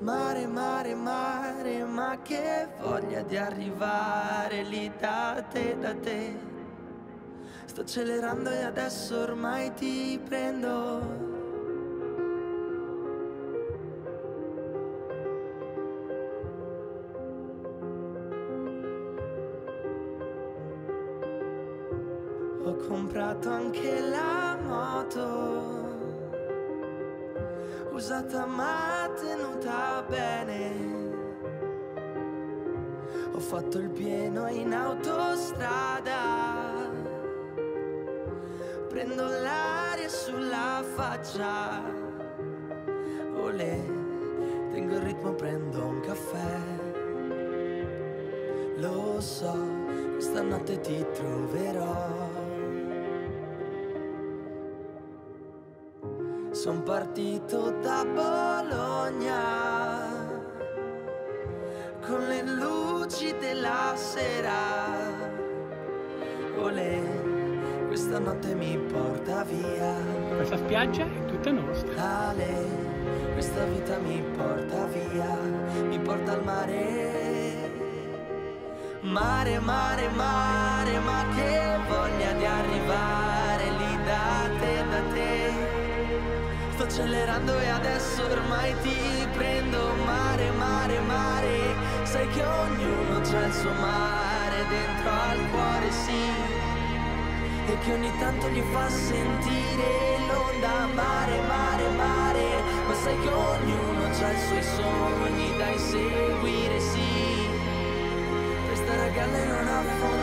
Mare, mare, mare, ma che voglia di arrivare lì da te, da te. Sto accelerando e adesso ormai ti prendo. Ho comprato anche la moto usata ma tenuta bene. Ho fatto il pieno in autostrada. Prendo l'aria sulla faccia. Olè, tengo il ritmo, prendo un caffè. Lo so, questa notte ti troverò. Sono partito da Bologna con le luci della sera. Olè, questa notte mi porta via. Questa spiaggia è tutta nostra. Ale, questa vita mi porta via, mi porta al mare. Mare, mare, mare, accelerando e adesso ormai ti prendo. Mare, mare, mare Sai che ognuno c'ha il suo mare dentro al cuore, sì. E che ogni tanto gli fa sentire l'onda. Mare, mare, mare Ma sai che ognuno c'ha i suoi sogni da inseguire, sì. Per stare a galla e non no